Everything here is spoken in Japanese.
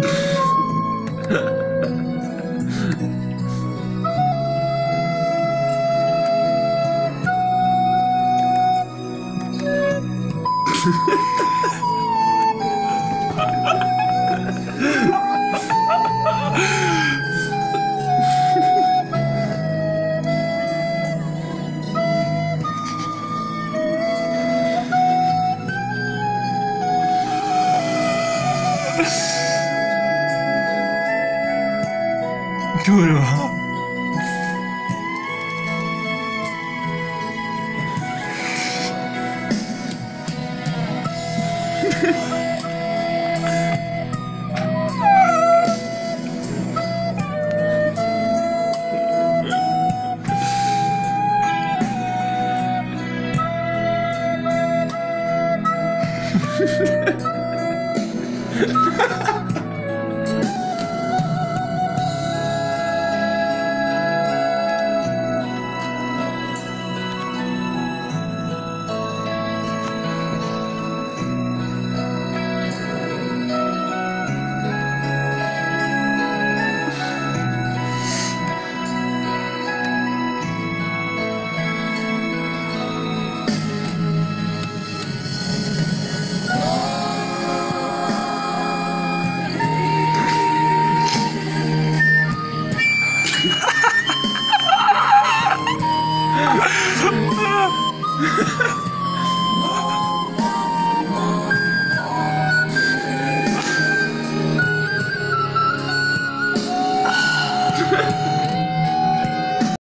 Yeah. プールは。ハハハハ